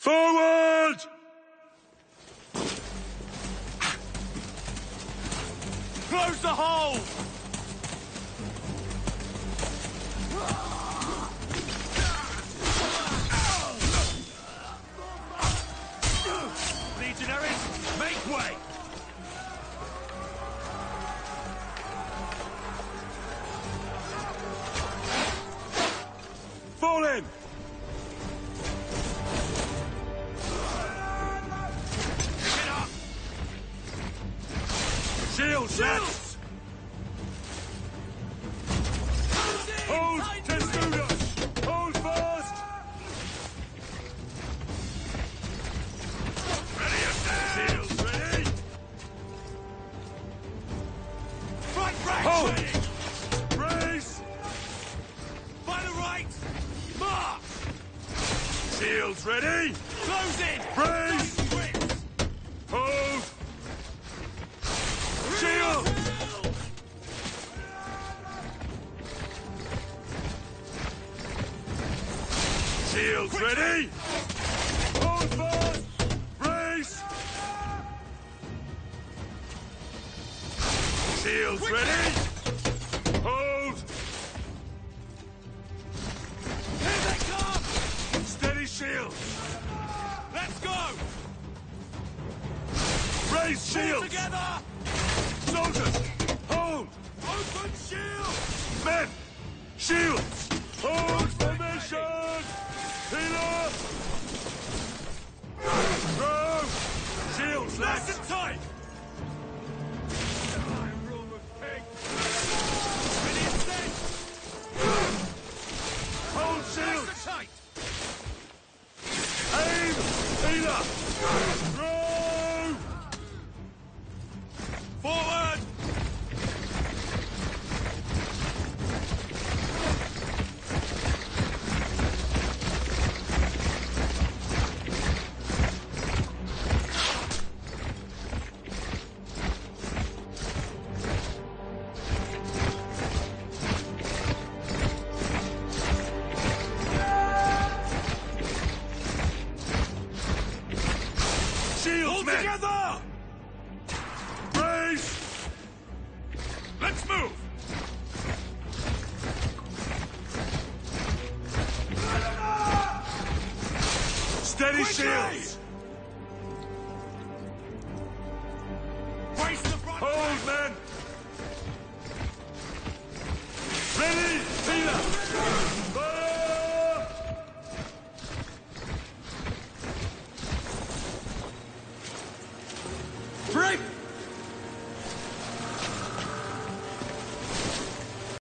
Forward! Close the hole! Legionaries, make way! Shields, lads! Hold! Hold fast! Ready up there! Shields ready! Front Hold! ready! Brace! By the right! Shields ready! Close in! Brace! Hold! Shields ready! Hold fast! Brace! Shields ready! Hold! Here they come! Steady shield! Let's go! Raise Pull shields! together! Soldiers! Hold! Open shield! Men! 命令 Quickly! shields! Brace the front Hold, men! Ready! Fire! Break!